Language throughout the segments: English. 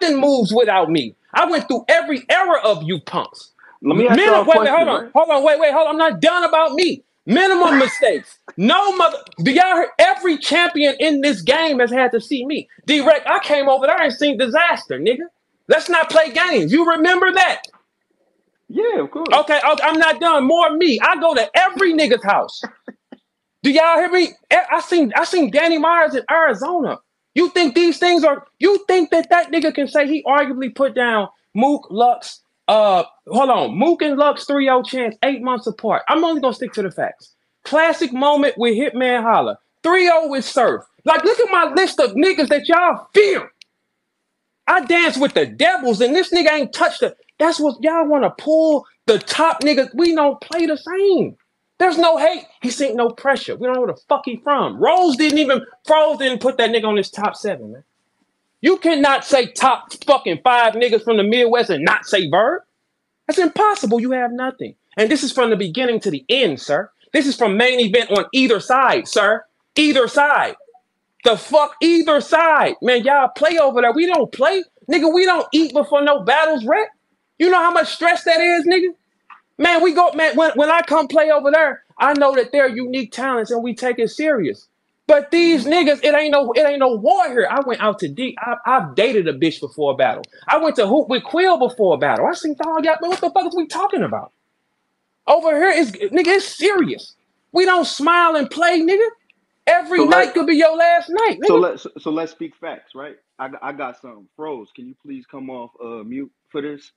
nothing moves without me. I went through every era of you punks. Let me ask a Minimum, wait, wait, question, hold on, right? hold on, wait, wait, hold on. I'm not done about me. Minimum mistakes. No mother. Do y'all hear? Every champion in this game has had to see me. Direct. I came over there and seen disaster, nigga. Let's not play games. You remember that? Yeah, of course. Okay, okay, I'm not done. More me. I go to every nigga's house. Do y'all hear me? I seen I seen Danny Myers in Arizona. You think these things are? You think that that nigga can say he arguably put down Mook Lux? Uh, hold on, Mook and Lux 3-0 chance eight months apart. I'm only gonna stick to the facts. Classic moment with Hitman Holla 3-0 with Surf. Like, look at my list of niggas that y'all fear. I dance with the devils, and this nigga ain't touched the. That's what y'all want to pull the top niggas. We don't play the same. There's no hate. He ain't no pressure. We don't know where the fuck he from. Rose didn't even Froze didn't put that nigga on his top seven, man. You cannot say top fucking five niggas from the Midwest and not say Verb. That's impossible. You have nothing. And this is from the beginning to the end, sir. This is from main event on either side, sir. Either side. The fuck either side. Man, y'all play over there. We don't play. Nigga, we don't eat before no battles wreck. You know how much stress that is, nigga? Man, we go, man, when, when I come play over there, I know that they're unique talents and we take it serious. But these niggas, it ain't no, it ain't no war here. I went out to deep. I, I've dated a bitch before a battle. I went to hoop with Quill before a battle. I seen all y'all, man, what the fuck is we talking about? Over here is nigga, it's serious. We don't smile and play, nigga. Every So night could be your last night, so nigga. let so, so let's speak facts, right? I got, I got something. Froze, can you please come off uh mute for this?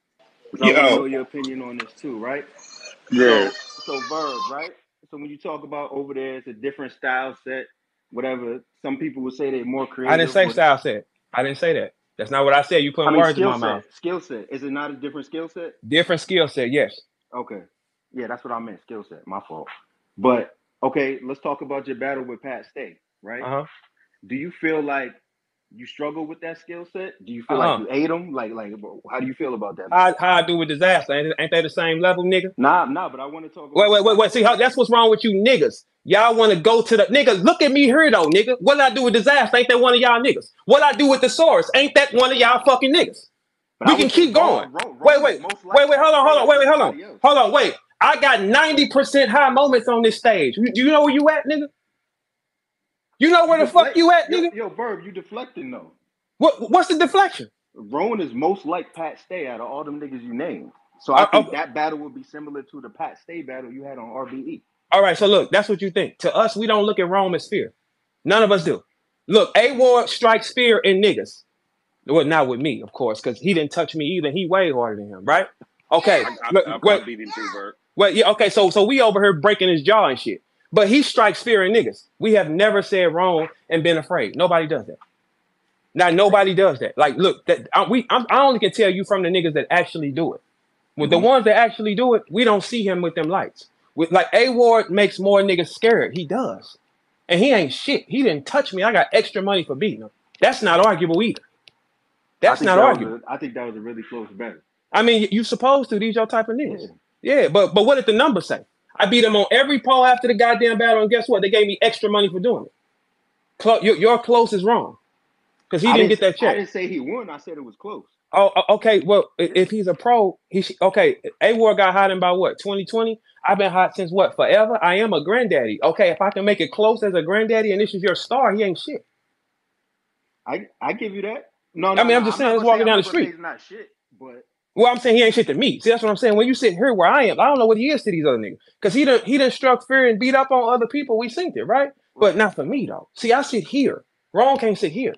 Because I want to know your opinion on this too, right? yeah. So so verb, right? So when you talk about over there, it's a different style set, whatever. Some people would say they're more creative. I didn't say style set. I didn't say that. That's not what I said. You I putting mean words in my mouth. set. Skill set. Is it not a different skill set? Different skill set, yes. Okay. Yeah, that's what I meant. Skill set. My fault. But okay, let's talk about your battle with Pat Stay, right? Uh huh. Do you feel like you struggle with that skill set? Do you feel Uh like you ate them? Like, like, how do you feel about that. How, how I do with disaster? Ain't, ain't they the same level, nigga? Nah, nah, but I want to talk Wait, wait, wait, wait. See how that's what's wrong with you niggas. Y'all want to go to the nigga. Look at me here though, nigga. What I do with disaster? Ain't that one of y'all niggas? What I do with the source? Ain't that one of y'all fucking niggas? But We I can keep going. Ron, Ron, Wait, wait, wait, wait. Hold on, hold on. Wait, wait, hold on, hold on. Wait. I got ninety percent high moments on this stage. You- Do you know where you at, nigga? You know You where the fuck you at, yo, nigga? yo, Verb, you deflecting though. What? What's the deflection? Rone is most like Pat Stay out of all them niggas you named. So Uh, I think uh, that battle would be similar to the Pat Stay battle you had on RBE. all right. So look, that's what you think. To us, we don't look at Rone as fear. None of us do. Look, A Ward strikes fear in niggas. Well, not with me, of course, because he didn't touch me either. He way harder than him, right? Okay. I, I, Look, I, wait, beat him too, Bert. well, yeah, okay. So, so we over here breaking his jaw and shit. But he strikes fear in niggas. We have never said Rone and been afraid. Nobody does that. Now, nobody does that. Like, look, that I, we I'm, I only can tell you from the niggas that actually do it. With the hmm ones that actually do it, we don't see him with them lights. With like A Ward makes more niggas scared. He does, and he ain't shit. He didn't touch me. I got extra money for beating him. That's not arguable either. That's not that arguable. a I think that was a really close battle. I mean, you supposed to. These your type of Yeah. niggas. Yeah, but but what did the numbers say? I beat him on every poll after the goddamn battle, and guess what? They gave me extra money for doing it. Clo- your, your close is wrong because he didn't didn't get that check. I didn't say he won. I said it was close. Oh, oh okay. Well, if he's a pro, he should, okay. A Ward got hot in about what 2020. I've been hot since what forever. I am a granddaddy. Okay, if I can make it close as a granddaddy, and this is your star, he ain't shit. I I give you that. No, I mean. I'm just I'm saying, not let's gonna say walking I'm down the street. he's not shit, but Well, I'm saying he ain't shit to me. See, that's what I'm saying. When you sit here where I am, I don't know what he is to these other niggas. Because he done he done struck fear and beat up on other people. We synced it, right? But not for me though. See, I sit here. Rone can't sit here.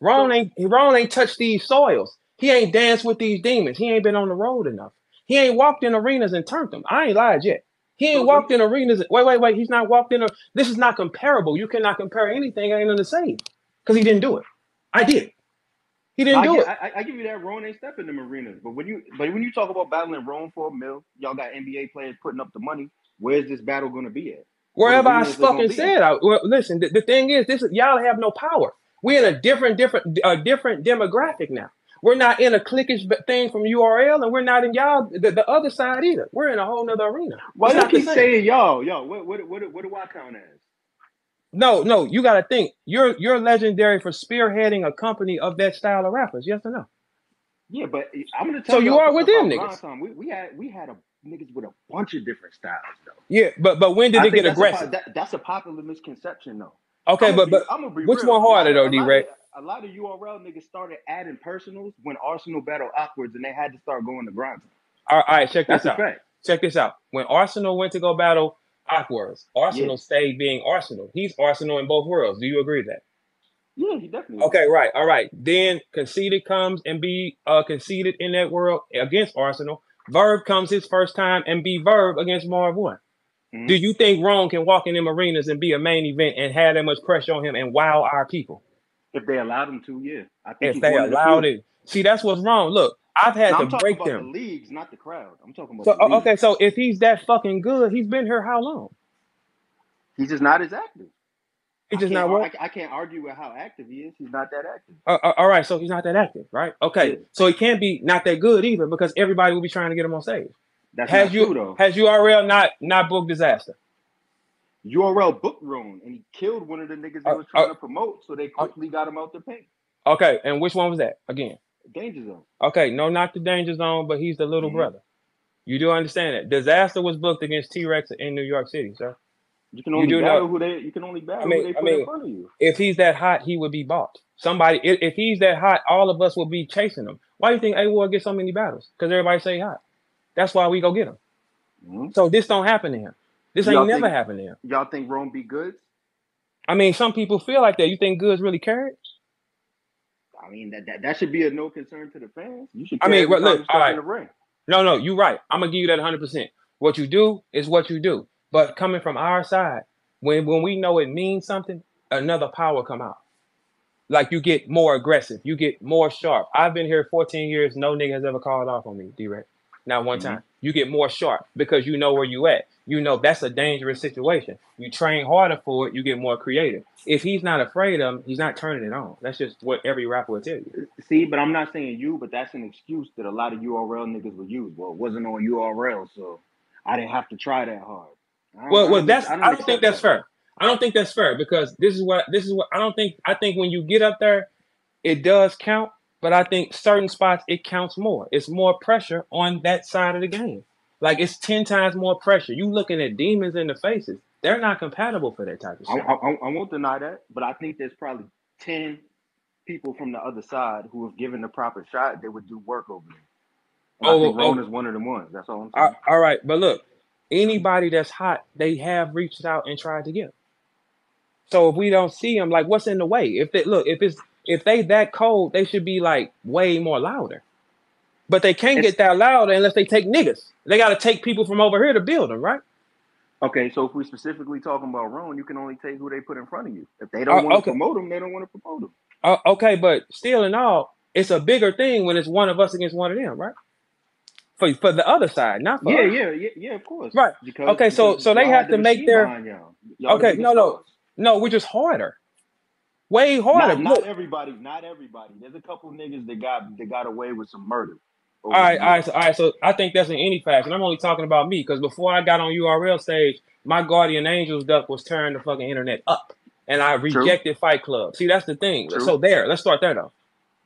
Rone ain't Rone ain't touched these soils. He ain't danced with these demons. He ain't been on the road enough. He ain't walked in arenas and turned them. I ain't lied yet. He ain't walked in arenas. Wait, wait, wait. He's not walked in. A, this is not comparable. You cannot compare anything. I Ain't in the same. Because he didn't do it. I did. He didn't I do it. I, I give you that Rone ain't stepping in them arenas. But when you but when you talk about battling Rone for a mill, y'all got NBA players putting up the money. Where's this battle gonna be at? Wherever I arena is it gonna fucking said, I, well, listen. The, the thing is, this is y'all have no power. We're in a different, different, a different demographic now. We're not in a cliquish b- thing from URL, and we're not in y'all the, the other side either. We're in a whole nother arena. Why It's you keep saying y'all? Yo, what what what what do I count as? No, no, you got to think. You're you're legendary for spearheading a company of that style of rappers. Yes or no? Yeah, but I'm gonna tell So you are with them niggas. Time. We, we had we had a niggas with a bunch of different styles though. Yeah, but but when did I it get that's a, aggressive? that, that's a popular misconception though. Okay, I'm but but I'm gonna be which real. one harder though, D. Ray? a lot of URL niggas started adding personals when Arsenal battled awkwards and they had to start going to grind. All right, check That's this a out. fact. Check this out. When Arsenal went to go battle Yeah, Arsenal stayed being Arsenal. He's Arsenal in both worlds. Do you agree with that? yeah, he definitely. Okay, right. All right. Then Conceited comes and be uh Conceited in that world against Arsenal. Verb comes his first time and be Verb against Marv One. hmm Do you think Rone can walk in them arenas and be a main event and have that much pressure on him and wow our people? If they allowed him to, yeah, I think If they allowed it. See, that's what's wrong. Look, I've had No, to I'm break about the them. leagues, not the crowd. I'm talking about So the okay, so if he's that fucking good, he's been here how long? He's just not as active. He's just not what? I, I can't argue with how active he is. He's not that active. Uh, uh, all right, so he's not that active, right? Yeah, Okay, so he can't be not that good either because everybody will be trying to get him on stage. that's Has not true though. has URL not not booked disaster? URL booked Rone and he killed one of the niggas they Uh, was uh, trying to promote, so they uh, quickly got him out the paint. okay, and which one was that again? Danger zone. Okay, no, not the danger zone, but he's the little hmm brother. You do understand that disaster was booked against T Rex in New York City, sir. You can You only do battle know. who they. You can only I battle who mean, they I put in front of you. if he's that hot, he would be bought. Somebody, if, if he's that hot, all of us will be chasing him. Why do you think A Ward gets so many battles? Because everybody say hot. That's why we go get him. hmm So this don't happen to him. This ain't Y'all never think happened to him. y'all think Rone be good? I mean, some people feel like that. You think Goods really carried? I mean that, that that should be a no concern to the fans. You should I mean, time look, all right. No, no, you're right. I'm gonna give you that 100. percent What you do is what you do. But coming from our side, when when we know it means something, another power come out. Like you get more aggressive, you get more sharp. I've been here 14 years. No nigga has ever called off on me, D-Ray. Not one hmm time. You get more sharp because you know where you at. You know that's a dangerous situation. You train harder for it. You get more creative. If he's not afraid of him, he's not turning it on. That's just what every rapper will tell you. See, but I'm not saying you, but that's an excuse that a lot of URL niggas will use. Well, it wasn't on URL, so I didn't have to try that hard. Well, well, that's I I don't don't think that's that. fair. I don't think that's fair because this is what this is what I don't think. I think when you get up there, it does count, but I think certain spots it counts more. It's more pressure on that side of the game. Like it's ten times more pressure. You looking at demons in the faces. They're not compatible for that type of I, shit. I, I I won't deny that, but I think there's probably ten people from the other side who, if given the proper shot, they would do work over there. And I Oh, think Rone oh, is one of them ones. That's all I'm saying. all right, but look, anybody that's hot, they have reached out and tried to get. So if we don't see them, like what's in the way? If they look, if it's if they that cold, they should be like way more louder. But they can't It's get that louder unless they take niggas. They got to take people from over here to build them, right? okay. So if we specifically talking about Rone, you can only take who they put in front of you. If they Uh, don't want to okay, promote them, they don't want to promote them. uh, okay, but still in all, it's a bigger thing when it's one of us against one of them, right? For for the other side, not for Yeah, us, yeah, yeah, yeah. Of course, right? because Okay, so so they have to make their y'all. Y'all okay. No, no, no. We're just harder, way harder. Not not everybody, not everybody. There's a couple niggas that got that got away with some murder All right, all right, so, all right. So I think that's in any fashion. I'm only talking about me because before I got on URL stage, my guardian angels duck was tearing the fucking internet up, and I True, rejected Fight Club. See, that's the thing. true, So there, let's start there though.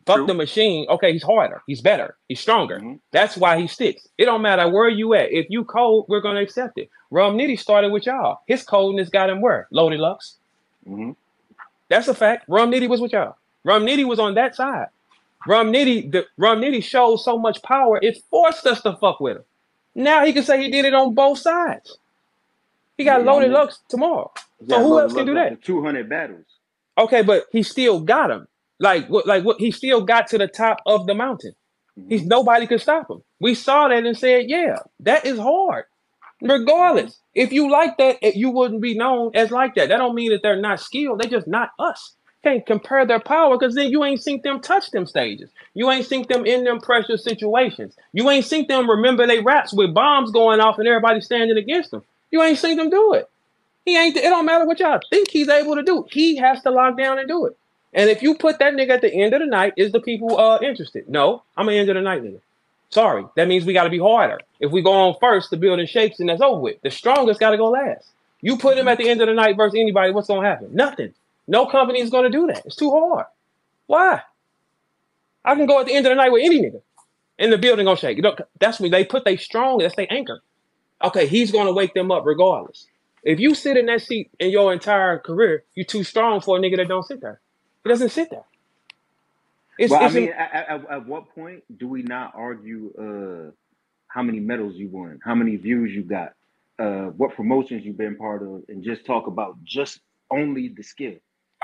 Fuck the machine. Okay, he's harder. He's better. He's stronger. hmm That's why he sticks. It don't matter where you at. If you cold, we're gonna accept it. Rum Nitty started with y'all. His coldness got him where? Loaded Lux. hmm That's a fact. Rum Nitty was with y'all. Rum Nitty was on that side. Rum Nitty, the Rum Nitty showed so much power, it forced us to fuck with him. Now he can say he did it on both sides. He got Y'all loaded Lux tomorrow. So who else can do that? 200 battles. Okay, but he still got him. Like what? Like what? He still got to the top of the mountain. He's hmm nobody could stop him. We saw that and said, yeah, that is hard. Regardless, if you like that, eh, you wouldn't be known as like that. That don't mean that they're not skilled. They just not us. Can't compare their power because then you ain't seen them touch them stages. You ain't seen them in them pressure situations. You ain't seen them remember they raps with bombs going off and everybody standing against them. You ain't seen them do it. He ain't. It don't matter what y'all think he's able to do. He has to lock down and do it. And if you put that nigga at the end of the night, is the people uh interested? No, I'm an end of the night nigga. Sorry, that means we got to be harder. If we go on first, the building shakes and that's over with. The strongest got to go last. You put him at the end of the night versus anybody, what's gonna happen? Nothing. No company is gonna do that. It's too hard. Why? I can go at the end of the night with any nigga. and the building gonna shake. You know, that's when they put they strong. That's they anchor. Okay, he's gonna wake them up regardless. If you sit in that seat in your entire career, you're too strong for a nigga that don't sit there. He doesn't sit there. It's, well, it's I mean, at, at, at, what point do we not argue uh, how many medals you won, how many views you got, uh, what promotions you've been part of, and just talk about just only the skill?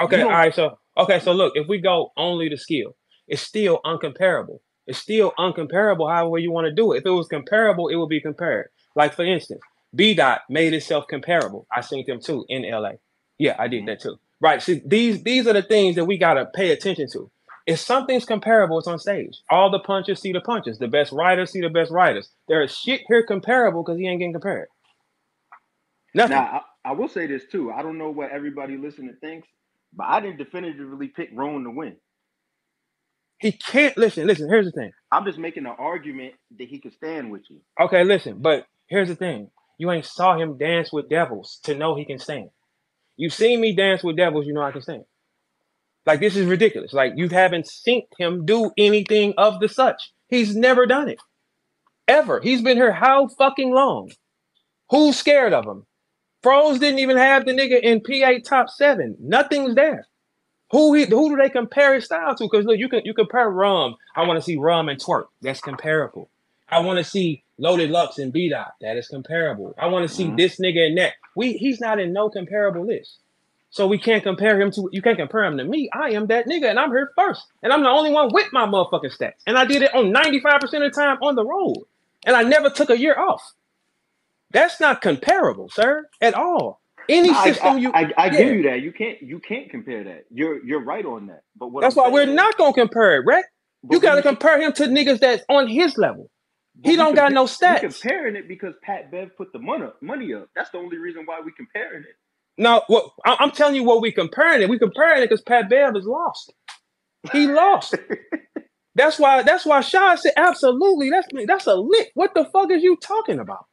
Okay, all right. So okay, so look, if we go only the skill, it's still uncomparable. It's still uncomparable. However you want to do it. If it was comparable, it would be compared. Like for instance, B dot made itself comparable. I seen them too in LA. Yeah, I did mm-hmm. that too. Right. See, these these are the things that we gotta pay attention to. If something's comparable, it's on stage. All the punches see the punches. The best writers see the best writers. There is shit here comparable because he ain't getting compared. Nothing. Now, I, I, will say this too. I don't know what everybody listening thinks, but I didn't definitively pick Rone to win. He can't listen. Listen, here's the thing. I'm just making an argument that he could stand with you. Okay, listen, but here's the thing. You ain't saw him dance with devils to know he can stand. You've seen me dance with devils, you know I can stand. Like this is ridiculous. Like you haven't seen him do anything of the such. He's never done it. Ever. He's been here how fucking long? Who's scared of him? Froze didn't even have the nigga in PA top seven. Nothing's there. Who he, who do they compare his style to? Because look, you can you compare Rum. I want to see Rum and Twork. That's comparable. I want to see Loaded Lux and B Dot. That is comparable. I want to see mm-hmm. this nigga and that. We he's not in no comparable list. So we can't compare him to you can't compare him to me. I am that nigga and I'm here first. And I'm the only one with my motherfucking stats. And I did it on 95% of the time on the road. And I never took a year off. That's not comparable, sir, at all. Any system I, you I, I, yeah. give you that. You can't you can't compare that. You're you're right on that. But that's I'm why we're not gonna compare it, right? You gotta compare him to niggas that's on his level. He don't got no stats. comparing it because Pat Bev put the money money up. That's the only reason why we comparing it. No, what I'm telling you, what we comparing it. We comparing it because Pat Bev is lost. He lost. that's why. That's why Shaw said absolutely. That's me. that's a lick. What the fuck is you talking about?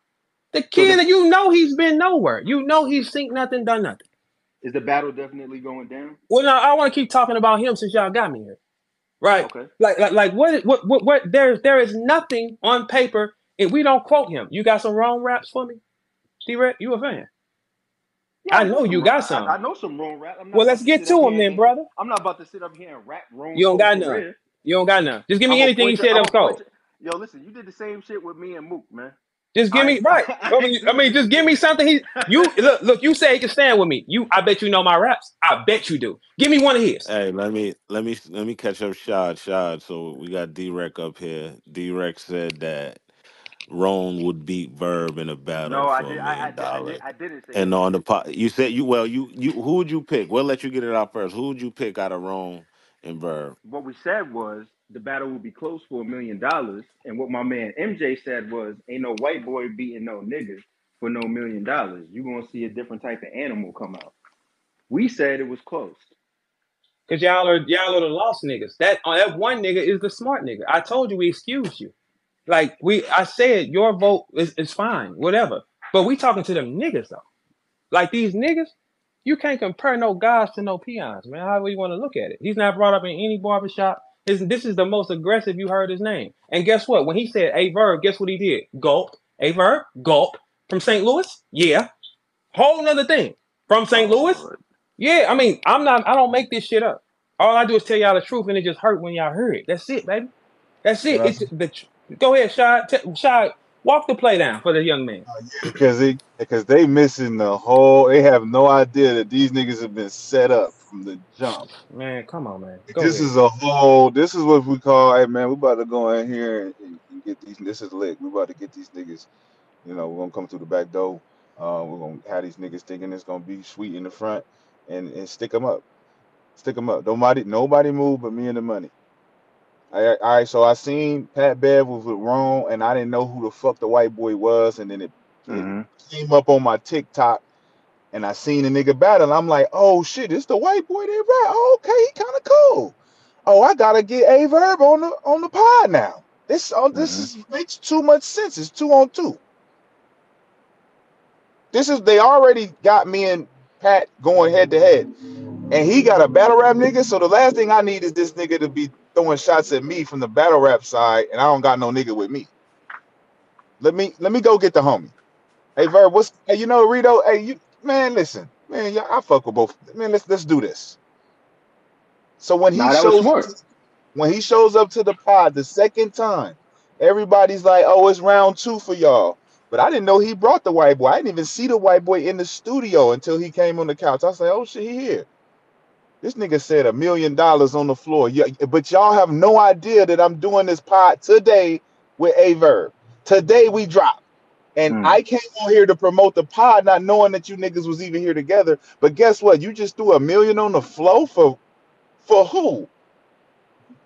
The kid that you know he's been nowhere. You know he's seen nothing, done nothing. Is the battle definitely going down? Well, no, I want to keep talking about him since y'all got me here. Right. Okay. Like, like, like what, what, what, what, there, there is nothing on paper and we don't quote him. You got some Rone raps for me? D-Red, you a fan? Yeah, I know you got some. I, I, know some Rone rap. well, let's get to him then, brother. I'm not about to sit up here and rap wrong. You don't got none. You don't got none. Just give me I'm anything you said that was cold. Yo, listen, you did the same shit with me and Mook, man. Just give me right. I mean, I mean, just give me something. He, you look, look. You say he can stand with me. You, I bet you know my raps. I bet you do. Give me one of his. Hey, let me, let me, let me catch up, Shad, Shad. So we got D-Rec up here. D-Rec said that Rone would beat Verb in a battle no, for I did, a million I, I, dollars. I, did, not say. And on the pot, you said you well, you you who would you pick? We'll let you get it out first. Who would you pick out of Rone and Verb? What we said was the battle would be close for a million dollars. And what my man MJ said was, ain't no white boy beating no niggas for no million dollars. you gonna see a different type of animal come out. We said it was close. Cause y'all are y'all are the lost niggas. That uh, that one nigga is the smart nigga. I told you we excused you. Like we I said your vote is, is fine, whatever. But we talking to them niggas though. Like these niggas, you can't compare no guys to no peons, man. However you want to look at it. He's not brought up in any barbershop. His, this is the most aggressive you heard his name. And guess what? When he said a verb, guess what he did? Gulp. A verb, gulp. From St. Louis? Yeah. Whole nother thing. From St. Oh, Louis? Yeah. I mean, I'm not, I don't make this shit up. All I do is tell y'all the truth and it just hurt when y'all heard it. That's it, baby. That's it. It's the, go ahead, Shad. T- walk the play down for the young man. Uh, yeah, because they, because they missing the whole, they have no idea that these niggas have been set up from the jump. Man, come on, man. Go this ahead. is a whole. This is what we call. Hey, man, we about to go in here and, and get these. This is lit. We about to get these niggas. You know, we're gonna come through the back door. Uh, we're gonna have these niggas thinking it's gonna be sweet in the front, and and stick them up. Stick them up. Nobody, nobody move but me and the money. All right, all right, so I seen Pat Bev was with Rone, and I didn't know who the fuck the white boy was, and then it, mm-hmm. it came up on my TikTok, and I seen a nigga battle. I'm like, oh shit, it's the white boy that rap. Oh, okay, he kind of cool. Oh, I gotta get a verb on the on the pod now. This oh, this mm-hmm. is makes too much sense. It's two on two. This is they already got me and Pat going head to head, and he got a battle rap nigga. So the last thing I need is this nigga to be throwing shots at me from the battle rap side, and I don't got no nigga with me. Let me let me go get the homie. Hey Verb, what's hey, you know Rito? Hey, you man, listen, man, yeah, I fuck with both. Man, let's let's do this. So when he nah, shows when he shows up to the pod the second time, everybody's like, "Oh, it's round two for y'all." But I didn't know he brought the white boy. I didn't even see the white boy in the studio until he came on the couch. I was like, "Oh shit, he here." This nigga said a million dollars on the floor. Yeah, but y'all have no idea that I'm doing this pod today with a verb. Today we drop. And mm. I came on here to promote the pod, not knowing that you niggas was even here together. But guess what? You just threw a million on the flow for for who?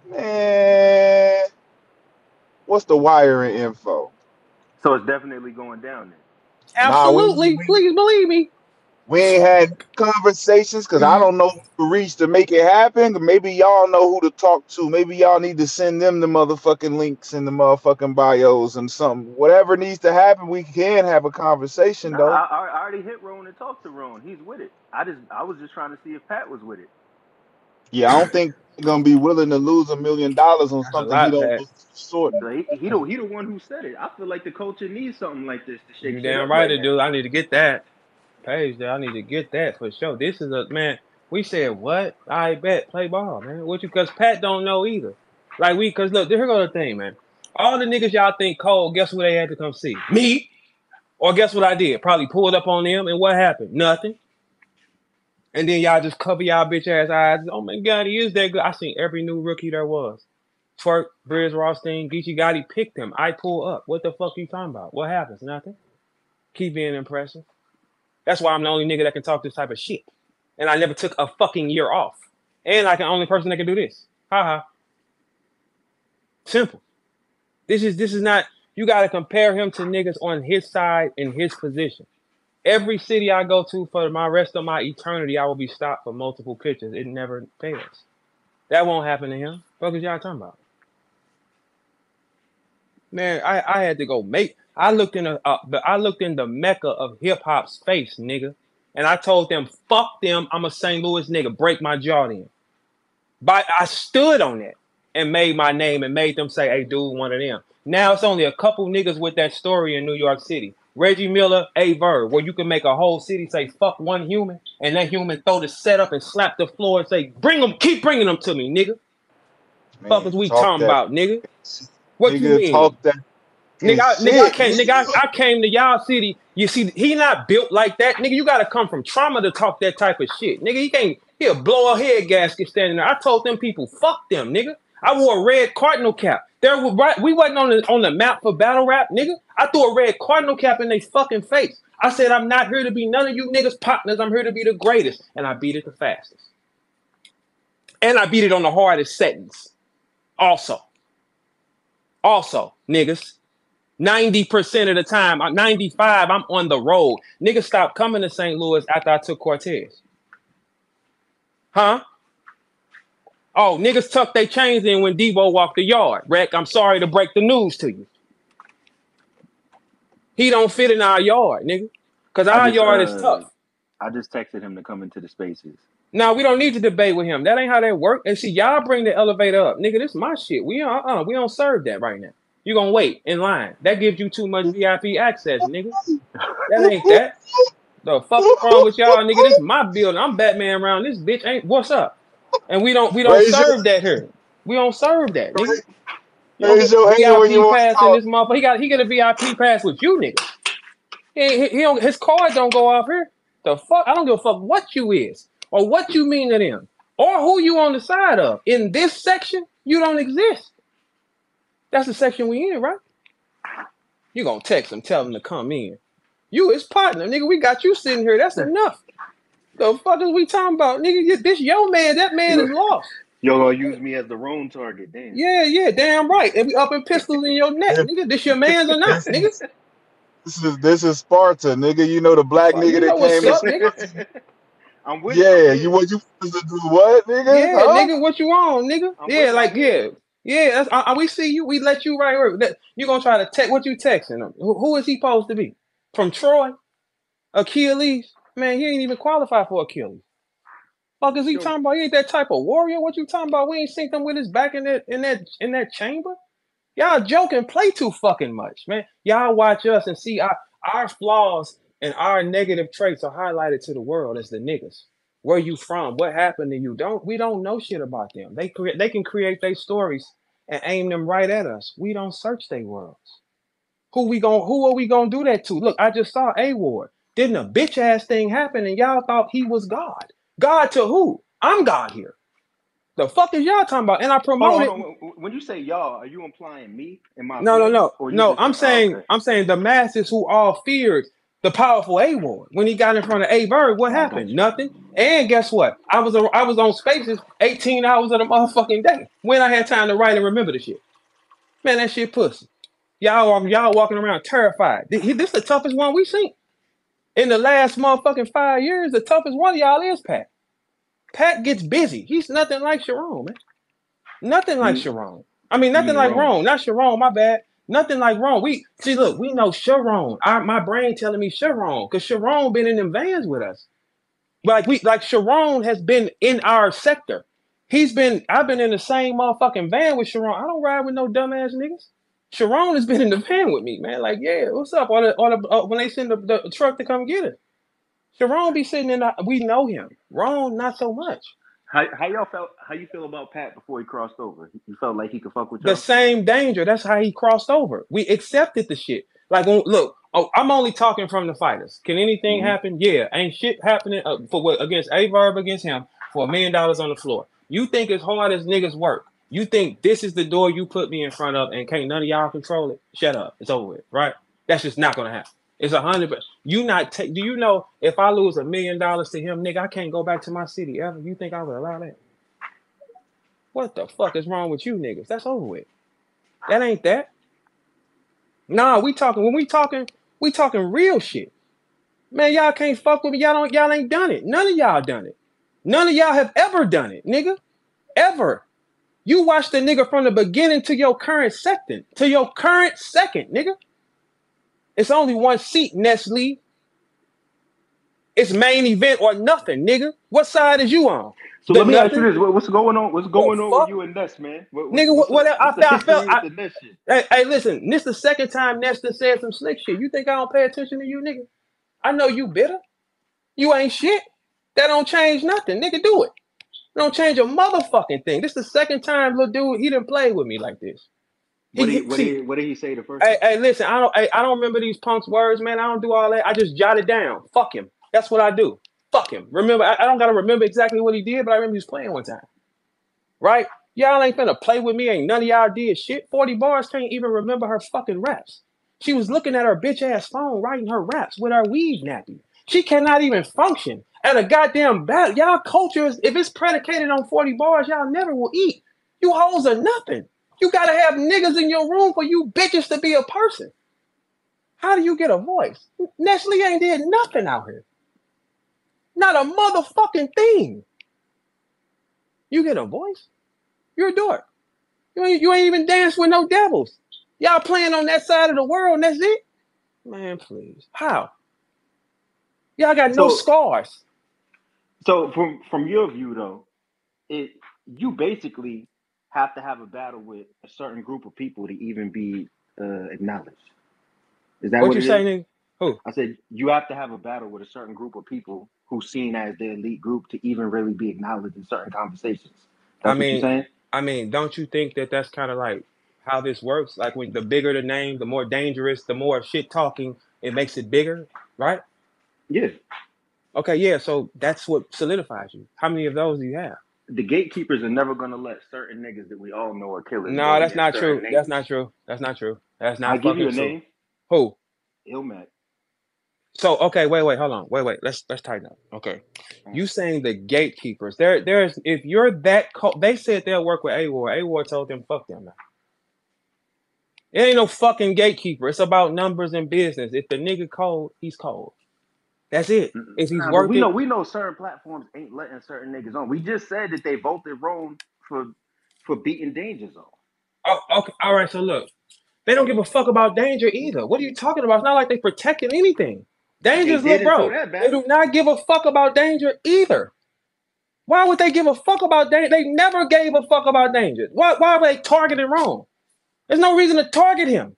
Man, what's the wiring info? So it's definitely going down there. Absolutely. Nah, we, Please believe me. We ain't had conversations because I mm-hmm. don't know who to reach to make it happen. Maybe y'all know who to talk to. Maybe y'all need to send them the motherfucking links in the motherfucking bios and something. Whatever needs to happen, we can have a conversation though. I, I, already hit Rone and talked to Rone. He's with it. I just I was just trying to see if Pat was with it. Yeah, I don't think he's gonna be willing to lose a million dollars on something he don't sort. So he, he, the, he the one who said it. I feel like the culture needs something like this to shake. You damn right, it do. I need to get that page there. I need to get that for sure. This is a man. We said what? I bet play ball, man. What you? Cause Pat don't know either. Like we, cause look, here go the thing, man. All the niggas y'all think cold. Guess what they had to come see? Me. Or guess what I did? Probably pulled up on them, and what happened? Nothing. And then y'all just cover y'all bitch ass eyes. Oh my god, he is that good. I seen every new rookie there was. Twork, Brizz Rawsteen, Geechee Gotti picked him. I pull up. What the fuck you talking about? What happens? Nothing. Keep being impressive. That's why I'm the only nigga that can talk this type of shit. And I never took a fucking year off. And I'm the only person that can do this. Haha. Simple. This is this is not you gotta compare him to niggas on his side in his position. Every city I go to for my rest of my eternity, I will be stopped for multiple pictures. It never fails. That won't happen to him. What is y'all talking about? Man, I, I had to go make I looked in a, uh, I looked in the mecca of hip hop's face, nigga, and I told them, "Fuck them, I'm a St. Louis nigga. Break my jaw in." But I stood on it and made my name and made them say, "Hey, dude, one of them." Now it's only a couple niggas with that story in New York City. Reggie Miller, Aye Verb, where you can make a whole city say "fuck one human," and that human throw the set up and slap the floor and say, "Bring them, keep bringing them to me, nigga." Man, fuck is we talking that. about, nigga? What nigga, you mean? Talk that Nigga, I, nigga, I came, nigga, I, I, came to y'all city. You see, he not built like that, nigga. You gotta come from trauma to talk that type of shit, nigga. He can't. He'll blow a head gasket standing there. I told them people, fuck them, nigga. I wore a red cardinal cap. There was right. We wasn't on the on the map for battle rap, nigga. I threw a red cardinal cap in their fucking face. I said, I'm not here to be none of you niggas partners. I'm here to be the greatest, and I beat it the fastest. And I beat it on the hardest settings. Also, also, niggas, 90% of the time, 95, I'm on the road. Niggas stopped coming to St. Louis after I took Cortez. Huh? Oh, niggas tucked their chains in when Debo walked the yard. Rec, I'm sorry to break the news to you. He don't fit in our yard, nigga. Because our just, yard uh, is tough. I just texted him to come into the spaces. No, we don't need to debate with him. That ain't how that work. And see, y'all bring the elevator up. Nigga, this is my shit. We uh-uh, we don't serve that right now. You're gonna wait in line. That gives you too much VIP access, nigga. That ain't that. The fuck wrong with y'all, nigga? This is my building. I'm Batman around this bitch. Ain't what's up? And we don't we don't Raise serve your, that here. We don't serve that, nigga. You don't get VIP pass in this motherfucker. He got he get a VIP pass with you, nigga. He, he, he don't, his card don't go off here. The fuck? I don't give a fuck what you is or what you mean to them or who you on the side of. In this section, you don't exist. That's the section we in, right? You gonna text him, tell him to come in. You his partner, nigga. We got you sitting here. That's enough. The fuck is we talking about, nigga? This your man. That man is lost. Yo, gonna use me as the wrong target, damn. Yeah, yeah, damn right. And we up in pistols in your neck, nigga. This your man's or not, nigga? This is this is Sparta, nigga. You know the black oh, nigga that came. Up, nigga? I'm with yeah, you. what you supposed to do? What, nigga? Yeah, huh? nigga, what you on, nigga? I'm yeah, like yeah. Yeah, that's, uh, we see you. We let you right here. You're gonna try to text what you texting him? Who, who is he supposed to be? From Troy, Achilles? Man, he ain't even qualified for Achilles. Fuck is he talking about? He ain't that type of warrior. What you talking about? We ain't seen him with his back in that in that in that chamber. Y'all joking, play too fucking much, man. Y'all watch us and see our our flaws and our negative traits are highlighted to the world as the niggas. Where you from? What happened to you? Don't we don't know shit about them. They create they can create their stories and aim them right at us. We don't search their worlds. Who we going who are we gonna do that to? Look, I just saw A Ward. Didn't a bitch ass thing happen and y'all thought he was God? God to who? I'm God here. The fuck is y'all talking about? And I promoted. When you say y'all, are you implying me and my? No, no, no, no. I'm saying. I'm saying the masses who all feared the powerful A Ward when he got in front of Aye Verb. What happened? Nothing. And guess what? I was I was on Spaces 18 hours of the motherfucking day when I had time to write and remember the shit. Man, that shit pussy. Y'all y'all walking around terrified. This is the toughest one we seen in the last motherfucking five years. The toughest one of y'all is Pat. Pat gets busy. He's nothing like Sharon, man. Nothing like mm. Sharon. I mean, nothing like Rone. Not Sharon, my bad. Nothing like Rone. We see, look, we know Sharon. My brain telling me Sharon, because Sharon been in them vans with us. Like we like Sharon has been in our sector. He's been, I've been in the same motherfucking van with Sharon. I don't ride with no dumbass niggas. Sharon has been in the van with me, man. Like, yeah, what's up? On the, on the, uh, when they send the, the truck to come get it. Sharon be sitting in. The, we know him. Rone, not so much. How, how y'all felt? How you feel about Pat before he crossed over? You felt like he could fuck with y'all? The same danger. That's how he crossed over. We accepted the shit. Like, look, oh, I'm only talking from the fighters. Can anything mm-hmm. happen? Yeah, ain't shit happening uh, for what against Aye Verb against him for a million dollars on the floor. You think as hard as niggas work, you think this is the door you put me in front of, and can't none of y'all control it? Shut up. It's over with, right? That's just not gonna happen. It's a hundred. But you not take. Do you know if I lose a million dollars to him, nigga, I can't go back to my city ever. You think I would allow that? What the fuck is wrong with you niggas? That's over with. That ain't that. Nah, we talking when we talking, we talking real shit. Man, y'all can't fuck with me. Y'all don't. Y'all ain't done it. None of y'all done it. None of y'all have ever done it, nigga. Ever. You watch the nigga from the beginning to your current second, to your current second, nigga. It's only one seat, Nestle. It's main event or nothing, nigga. What side is you on? So the let me nothing? ask you this: What's going on? What's going on with you and Ness, man? What, nigga, what? what I, I, I felt. I, hey, hey, listen. This the second time Nesta said some slick shit. You think I don't pay attention to you, nigga? I know you bitter. You ain't shit. That don't change nothing, nigga. Do it. it don't change a motherfucking thing. This the second time, little dude, he didn't play with me like this. What, did he, what, did what did he say the first? Hey, hey, listen, I don't, hey, I don't remember these punks' words, man. I don't do all that. I just jot it down. Fuck him. That's what I do. Fuck him. Remember, I, I don't gotta remember exactly what he did, but I remember he was playing one time. Right? Y'all ain't finna play with me. Ain't none of y'all did shit. 40 bars can't even remember her fucking raps. She was looking at her bitch ass phone writing her raps with her weed nappy. She cannot even function at a goddamn battle. Y'all culture is, if it's predicated on 40 bars, y'all never will eat. You hoes are nothing. You gotta have niggas in your room for you bitches to be a person. How do you get a voice? Nestle ain't did nothing out here. Not a motherfucking thing. You get a voice? You're a dork. You ain't, you ain't even dance with no devils. Y'all playing on that side of the world and that's it? Man, please. How? Y'all got no so, scars. So from from your view though, it you basically have to have a battle with a certain group of people to even be uh, acknowledged. Is that what, what you saying? Who? I said you have to have a battle with a certain group of people who's seen as the elite group to even really be acknowledged in certain conversations. That's I mean, I mean, don't you think that that's kind of like how this works? Like when the bigger the name, the more dangerous, the more shit talking, it makes it bigger, right? Yeah. Okay, yeah. So that's what solidifies you. How many of those do you have? The gatekeepers are never gonna let certain niggas that we all know are killers. No, that's not true. That's not true. That's not true. That's not. I give you a true. name. Who? Ilmac. So okay, wait, wait, hold on, wait, wait. Let's let's tighten up. Okay, you saying the gatekeepers? There, there's if you're that co- they said they'll work with A War. A War told them fuck them now. It ain't no fucking gatekeeper. It's about numbers and business. If the nigga cold, he's cold. That's it. If he's nah, working, we know we know certain platforms ain't letting certain niggas on. We just said that they voted Rone for for beating Danger Zone. Oh, okay. All right. So look, they don't give a fuck about Danger either. What are you talking about? It's not like they protecting anything. Danger's look, bro. They do not give a fuck about Danger either. Why would they give a fuck about danger? They never gave a fuck about danger. Why, why were they targeting Rone? There's no reason to target him.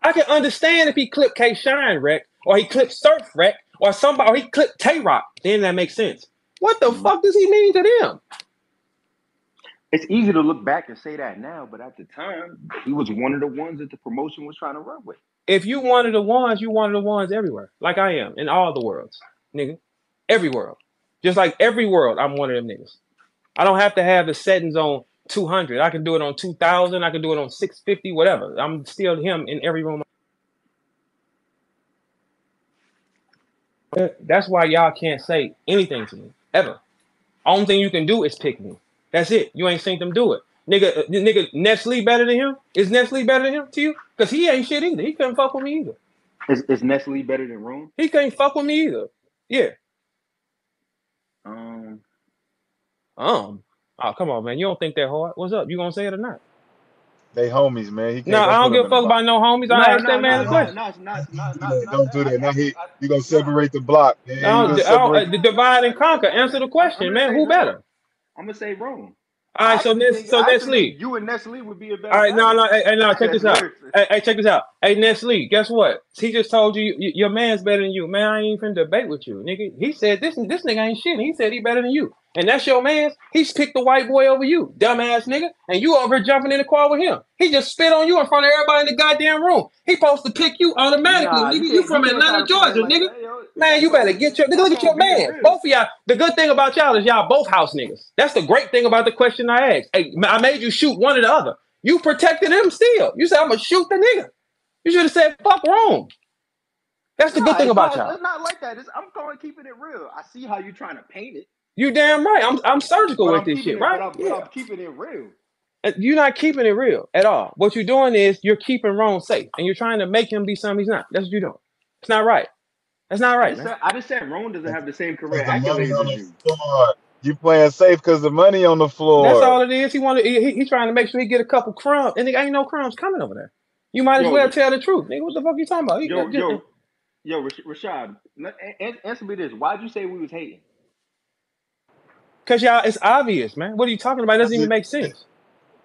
I can understand if he clipped K Shine wreck, or he clipped Surf wreck, or somebody, or he clipped Tay Rock. Then that makes sense. What the fuck does he mean to them? It's easy to look back and say that now, but at the time, he was one of the ones that the promotion was trying to run with. If you one of the ones, you one of the ones everywhere, like I am in all the worlds, nigga, every world. Just like every world, I'm one of them niggas. I don't have to have the settings on 200. I can do it on 2000. I can do it on 650, whatever. I'm still him in every room. That's why y'all can't say anything to me ever. Only thing you can do is pick me. That's it. You ain't seen them do it. Nigga, uh, nigga, Nestle better than him? Is Nestle better than him to you? Because he ain't shit either. He couldn't fuck with me either. Is, is Nestle better than Rone? He can't fuck with me either. Yeah. Um. Um. Oh, come on, man. You don't think that hard? What's up? You gonna say it or not? They homies, man. He no, I don't give a fuck about no homies. No, I asked no, that man no, a question. No, no, no, don't do that. Now he, you gonna separate the block. Man. No, separate... the divide and conquer. Answer the question, man. Who better? I'm gonna say Rone. All right, so Nes- so Nestle. You and Nestle would be a better. All right, no, no, hey, hey no, check this out. Hey, hey, check this out. Hey, Nestle, guess what? He just told you, you your man's better than you. Man, I ain't even debate with you, nigga. He said this this nigga ain't shit. He said he better than you. And that's your man. He's picked the white boy over you, dumbass nigga. And you over here jumping in the car with him. He just spit on you in front of everybody in the goddamn room. He supposed to pick you automatically, nah, nigga. You, you from Atlanta, Georgia, like nigga. That, man, you better get your nigga, look at your man. Both of y'all. The good thing about y'all is y'all both house niggas. That's the great thing about the question I asked. Hey, I made you shoot one or the other. You protected him still. You said I'm gonna shoot the nigga. You should have said fuck Rone. That's the nah, good thing about not, y'all. It's not like that. It's, I'm going keeping it real. I see how you're trying to paint it. You damn right. I'm I'm surgical but with I'm this shit, it, right? But I'm, yeah. I'm keeping it real. Uh, you're not keeping it real at all. What you're doing is you're keeping Rone safe, and you're trying to make him be something he's not. That's what you're doing. It's not right. That's not right. I just, said, I just said Rone doesn't have the same career accolades as you. You playing safe because the money on the floor. That's all it is. He wanted. He, he, trying to make sure he get a couple crumbs, and there ain't no crumbs coming over there. You might as yo, well tell the truth, nigga. What the fuck you talking about? yo, yo, yo, Rashad, answer me this: Why'd you say we was hating? Cause y'all, it's obvious, man. What are you talking about? It doesn't even make sense.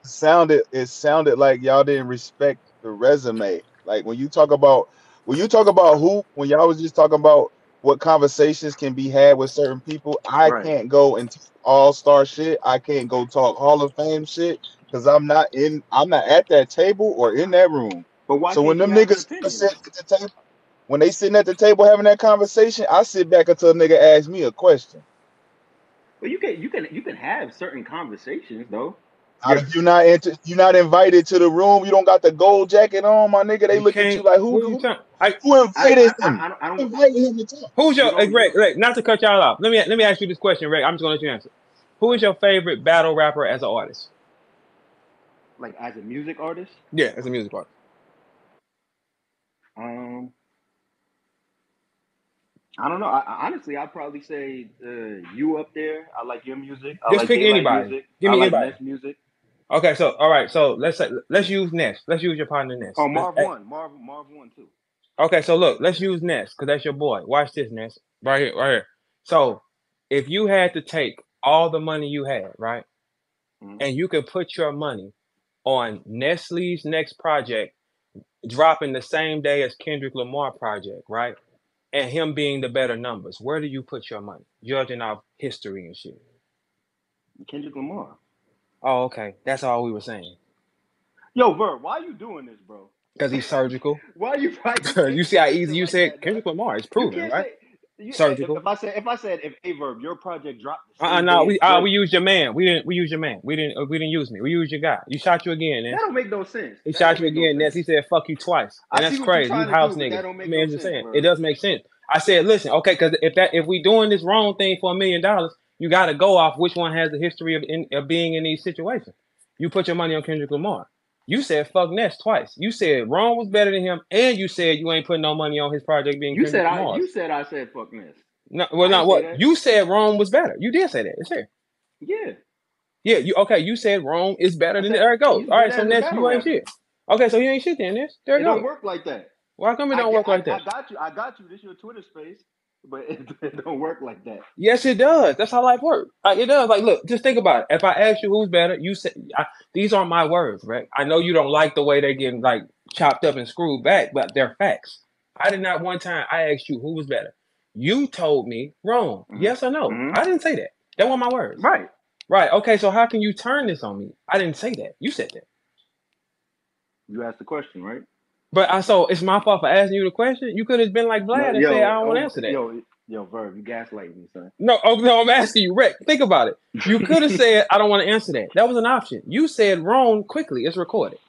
It sounded it sounded like y'all didn't respect the resume. Like when you talk about when you talk about who, when y'all was just talking about what conversations can be had with certain people, I right. can't go and all star shit. I can't go talk Hall of Fame shit because I'm not in. I'm not at that table or in that room. But why so when them niggas sit at the table, when they sitting at the table having that conversation, I sit back until a nigga asks me a question. But you can you can you can have certain conversations though. If you're not into, you're not invited to the room. You don't got the gold jacket on, my nigga. They you look at you like who? Who, I, who invited I, him? I, I, don't, invited him to talk. Who's your you Greg, Greg? Not to cut y'all off. Let me let me ask you this question, Greg. I'm just gonna let you answer. Who is your favorite battle rapper as an artist? Like as a music artist? Yeah, as a music artist. Um, I don't know. I, honestly, I'd probably say uh, you up there. I like your music. I Just like pick anybody. Music. Give me I anybody. Like music. Okay, so all right, so let's say let's use Ness. Let's use your partner Ness. Oh, Marv let's, one, Marv, Marv one too. Okay, so look, let's use Ness because that's your boy. Watch this, Ness, right here, right here. So, if you had to take all the money you had, right, mm-hmm. and you could put your money on Nestle's next project, dropping the same day as Kendrick Lamar project, right? And him being the better numbers, where do you put your money, judging off history and shit? Kendrick Lamar. Oh, okay. That's all we were saying. Yo, Ver, why are you doing this, bro? Because he's surgical. why are you? You see how easy you said Kendrick Lamar? It's proven, right? Say, you, surgical. If, if, I said, if I said, if Aye Verb, your project dropped. Uh, uh no, we uh, we used your man. We didn't. We used your man. We didn't. Uh, we didn't use me. We used your guy. You shot you again. Ness. That don't make no sense. He that shot you again, no Ness. He said, "Fuck you twice," and I that's crazy. You house nigga. Man, no just sense, saying, bro. it does make sense. I said, listen, okay, because if that if we doing this wrong thing for a million dollars, you got to go off which one has the history of, in, of being in these situations. You put your money on Kendrick Lamar. You said fuck Ness twice. You said Rone was better than him, and you said you ain't putting no money on his project being. You Kendrick said. I. You said I said fuck Ness. No, well, not what you said. Rone was better. You did say that. It's here. Yeah. Yeah. You okay? You said Rone is better than. Said, there it goes. All right. So Ness, you ain't shit. Okay, so you ain't shit then. Ness. There it, it goes. Don't work like that. Why come it don't I, work I, like that? I got you. I got you. This is your Twitter space. But it, it, don't work like that. Yes, it does. That's how life works. Like, it does. Like, look, just think about it. If I ask you who's better, you say I, these aren't my words, right? I know you don't like the way they're getting like chopped up and screwed back, but they're facts. I did not one time. I asked you who was better. You told me Rone. Mm-hmm. Yes or no? Mm-hmm. I didn't say that. That weren't my words. Right. Right. Okay. So how can you turn this on me? I didn't say that. You said that. You asked the question, right? But I so it's my fault for asking you the question. You could have been like Vlad no, and yo, say I don't oh, want to answer that. Yo, yo, Verb, you gaslighting me, son. No, oh, no, I'm asking you, Rick. Think about it. You could have said I don't want to answer that. That was an option. You said wrong quickly. It's recorded.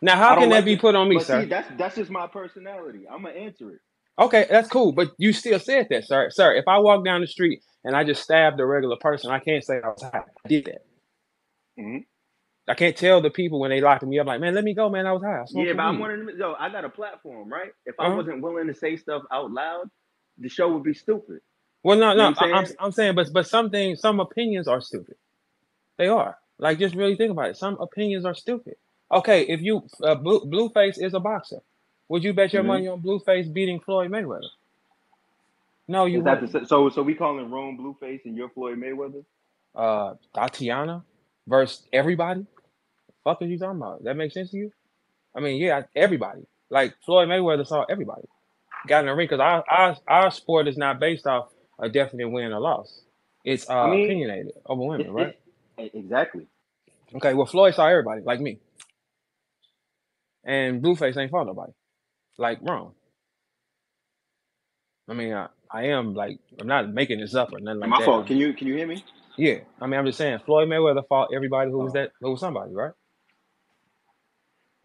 Now, how can like that be put on me, sir? See, that's that's just my personality. I'm gonna answer it. Okay, that's cool, but you still said that, sir. Sir, if I walk down the street and I just stabbed a regular person, I can't say I was high. I did that. Mm-hmm. I can't tell the people when they locking me up, like, man, let me go, man. I was high. I yeah, but I'm wondering, yo, I got a platform, right? If I uh-huh. wasn't willing to say stuff out loud, the show would be stupid. Well, no, no, I'm saying? I'm, I'm saying, but but some things, some opinions are stupid. They are. Like, just really think about it. Some opinions are stupid. Okay, if you uh, Blue, Blueface is a boxer, would you bet your mm-hmm. money on Blueface beating Floyd Mayweather? No, you. The, so so we calling Rone Blueface and you're Floyd Mayweather? Uh, Tatiana versus everybody. Fuck are you talking about? That makes sense to you? I mean, yeah, everybody. Like Floyd Mayweather saw everybody got in the ring because our, our our sport is not based off a definite win or loss. It's uh, I mean, opinionated over women, right? exactly. Okay, well, Floyd saw everybody, like me, and Blueface ain't fought nobody, like wrong. I mean, I, I am like I'm not making this up or nothing like My that. My fault. Can you can you hear me? Yeah, I mean, I'm just saying Floyd Mayweather fought everybody who was oh. that who was somebody, right?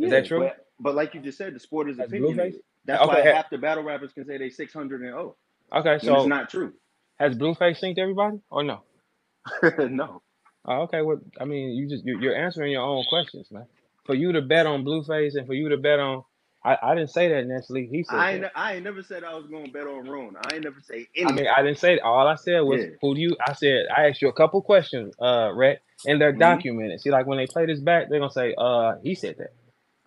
Is that true? But, but, like you just said, the sport is opinionated. That's okay. why half the battle rappers can say they 600 and 0. Okay, so it's not true. Has Blueface synced everybody or no? no. Oh, okay. Well, I mean, you just you're answering your own questions, man. For you to bet on Blueface and for you to bet on, I, I didn't say that Nestle. He said I ain't, I ain't never said I was going to bet on Rone. I ain't never say anything. I mean, I didn't say that. All I said was yeah. who do you? I said I asked you a couple questions, uh, Rhett, and they're mm-hmm. documented. See, like when they play this back, they're gonna say, uh, he said that.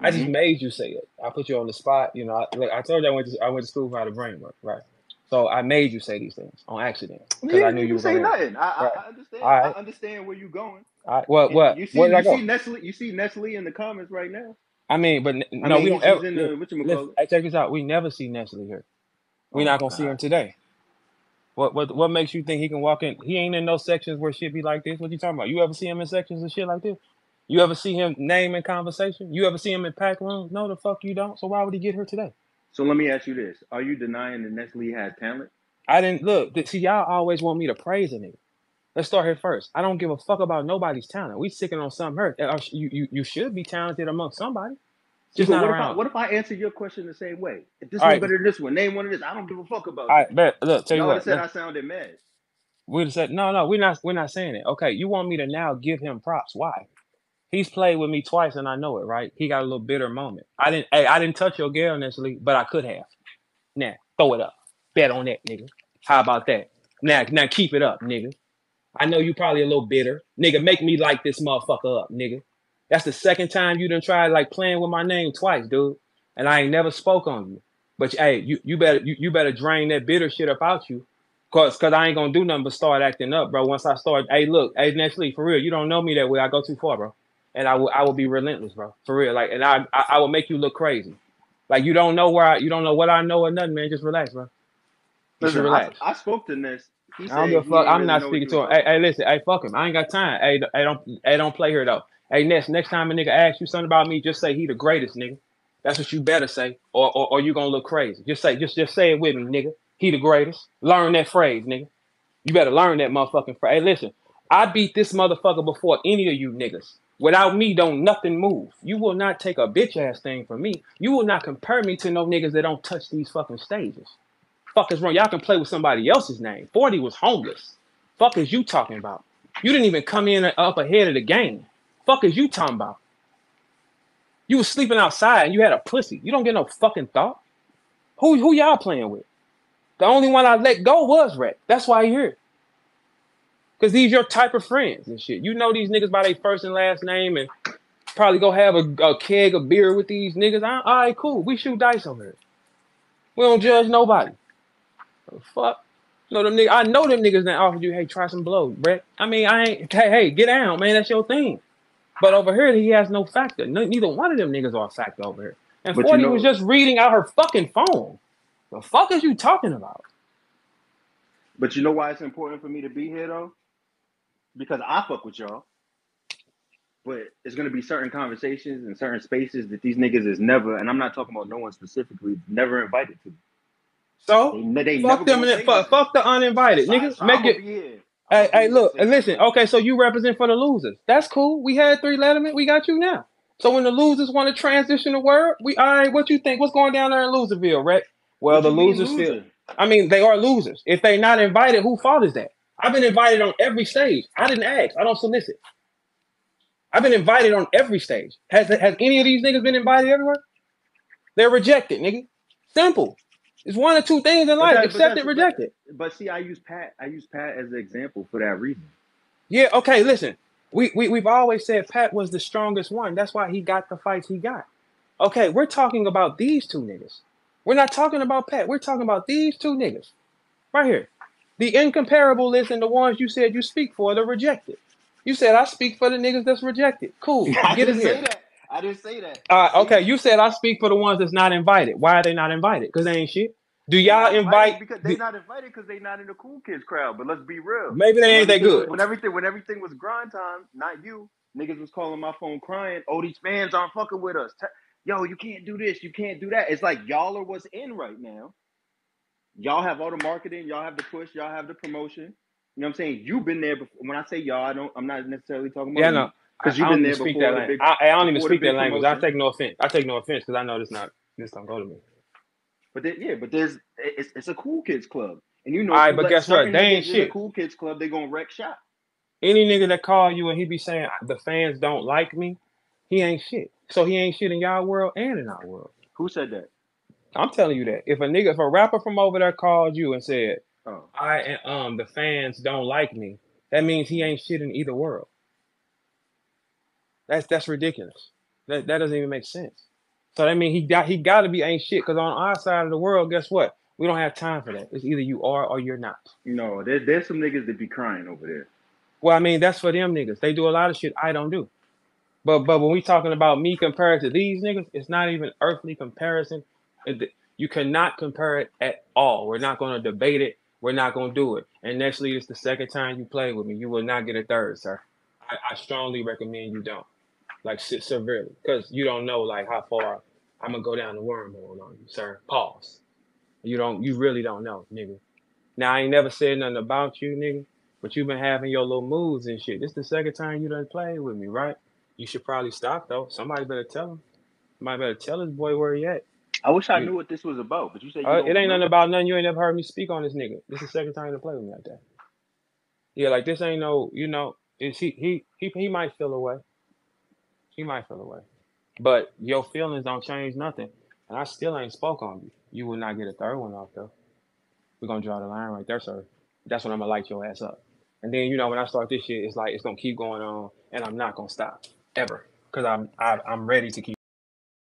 I just mm-hmm. made you say it. I put you on the spot. You know, I, like I told you, I went to I went to school for how to brain work, right? So I made you say these things on accident because yeah, I knew you, you were say nothing. I, right. I, understand. Right. I understand where you're going. All right. What? What? You see, you see Nestle. You see Nestle in the comments right now. I mean, but no, I mean, we don't ever. In the, listen, hey, check this out. We never see Nestle here. We're oh, not gonna God. see him today. What what what makes you think he can walk in? He ain't in no sections where shit be like this. What you talking about? You ever see him in sections and shit like this? You ever see him name in conversation? You ever see him in pack rooms? No, the fuck you don't. So why would he get here today? So let me ask you this: Are you denying that Nestle has talent? I didn't look. See, y'all always want me to praise a nigga. Let's start here first. I don't give a fuck about nobody's talent. We sticking on some hurt. Uh, you, you, you should be talented amongst somebody. Just not what around. If I, what if I answer your question the same way? If this All one right. better than this one, name one of this. I don't give a fuck about. All right, bet. Look, tell you what. said I sounded mad. We'd said no, no. We're not. We're not saying it. Okay, you want me to now give him props? Why? He's played with me twice, and I know it. Right? He got a little bitter moment. I didn't. Hey, I didn't touch your girl initially, but I could have. Now throw it up. Bet on that, nigga. How about that? Now, now keep it up, nigga. I know you probably a little bitter, nigga. Make me like this motherfucker up, nigga. That's the second time you done tried like playing with my name twice, dude. And I ain't never spoke on you. But hey, you, you better you, you better drain that bitter shit about you. Cause cause I ain't gonna do nothing but start acting up, bro. Once I start, hey, look, hey, Nestle, for real, you don't know me that way. I go too far, bro. And I will I will be relentless, bro. For real. Like, and I I, I will make you look crazy. Like you don't know where I you don't know what I know or nothing, man. Just relax, bro. Listen, relax. I, I, spoke to Ness. He I don't give a fuck. I'm really not speaking to him. Hey, hey, listen. Hey, fuck him. I ain't got time. Hey, hey, don't, hey, don't play here though. Hey, Ness. Next time a nigga asks you something about me, just say he the greatest, nigga. That's what you better say, or or, or you gonna look crazy. Just say, just just say it with me, nigga. He the greatest. Learn that phrase, nigga. You better learn that motherfucking phrase. Hey, listen. I beat this motherfucker before any of you niggas. Without me, don't nothing move. You will not take a bitch ass thing from me. You will not compare me to no niggas that don't touch these fucking stages. Fuck is wrong? Y'all can play with somebody else's name. 40 was homeless. Fuck is you talking about? You didn't even come in up ahead of the game. Fuck is you talking about? You was sleeping outside and you had a pussy. You don't get no fucking thought. Who who y'all playing with? The only one I let go was Rhett. That's why you're here. Cause these your type of friends and shit. You know these niggas by their first and last name and probably go have a, a keg of beer with these niggas. All right, cool. We shoot dice over here. We don't judge nobody. The fuck? No, them niggas, I know them niggas that offered you, hey, try some blow, Brett. I mean, I ain't, hey, hey, get down, man. That's your thing. But over here, he has no factor. No, neither one of them niggas are a factor over here. And but 40 you know, was just reading out her fucking phone. The fuck is you talking about? But you know why it's important for me to be here though? Because I fuck with y'all. But it's gonna be certain conversations and certain spaces that these niggas is never, and I'm not talking about no one specifically, never invited to. So they, they fuck them, fuck, fuck, the uninvited niggas. So Make oh, it. Hey, hey, look, and listen. Okay, so you represent for the losers. That's cool. We had three Letterman. We got you now. So when the losers want to transition the word, we all right. What you think? What's going down there in Loserville, right? Well, what the losers feel. I mean, they are losers. If they not invited, who fault is that? I've been invited on every stage. I didn't ask. I don't solicit. I've been invited on every stage. Has has any of these niggas been invited everywhere? They're rejected, nigga. Simple. It's one or two things in life: accept it, reject it. But see, I use Pat. I use Pat as an example for that reason. Yeah. Okay. Listen, we we we've always said Pat was the strongest one. That's why he got the fights he got. Okay, we're talking about these two niggas. We're not talking about Pat. We're talking about these two niggas right here. The incomparable list and the ones you said you speak for, the rejected. You said I speak for the niggas that's rejected. Cool. I Get didn't say that. I didn't say that. Uh, okay, you said I speak for the ones that's not invited. Why are they not invited? Because they ain't shit. Do y'all invite? Because they're not invited because they're not in the cool kids crowd. But let's be real. Maybe they ain't that good. When everything when everything was grind time, not you niggas was calling my phone crying. Oh, these fans aren't fucking with us. Yo, you can't do this. You can't do that. It's like y'all are what's in right now. Y'all have all the marketing. Y'all have the push. Y'all have the promotion. You know what I'm saying? You've been there before. When I say y'all, I don't. I'm not necessarily talking about. Yeah, no. Because you've been there before. The big, I, I, don't even speak that language. Promotion. I take no offense. I take no offense because I know this not this don't go to me. But there, yeah, but there's it's it's a cool kids club, and you know. All right, but guess what? They ain't shit. cool kids club, they gonna wreck shop. Any nigga that call you and he be saying the fans don't like me, he ain't shit. So he ain't shit in y'all world and in our world. Who said that? I'm telling you that. If a nigga, if a rapper from over there called you and said, Oh. I um the fans don't like me. That means he ain't shit in either world. That's that's ridiculous. That that doesn't even make sense. So that means he got he got to be ain't shit because on our side of the world, guess what? We don't have time for that. It's either you are or you're not. No, there, there's some niggas that be crying over there. Well, I mean that's for them niggas. They do a lot of shit I don't do. But but when we talking about me compared to these niggas, it's not even earthly comparison. You cannot compare it at all. We're not going to debate it. We're not gonna do it. And next league is the second time you play with me. You will not get a third, sir. I, I strongly recommend you don't. Like severely. Because you don't know like how far I'm gonna go down the wormhole on you, sir. Pause. You don't you really don't know, nigga. Now I ain't never said nothing about you, nigga. But you've been having your little moves and shit. This the second time you done played with me, right? You should probably stop though. Somebody better tell him. Somebody better tell his boy where he at. I wish I knew what this was about, but you said you uh, it ain't nothing about nothing. You ain't never heard me speak on this nigga. This is the second time to play with me like that. Yeah, like this ain't no, you know, he he he he might feel away. He might feel away. But your feelings don't change nothing. And I still ain't spoke on you. You will not get a third one off though. We're gonna draw the line right there, sir. That's when I'm gonna light your ass up. And then you know when I start this shit, it's like it's gonna keep going on, and I'm not gonna stop ever because I'm I, am i am ready to keep.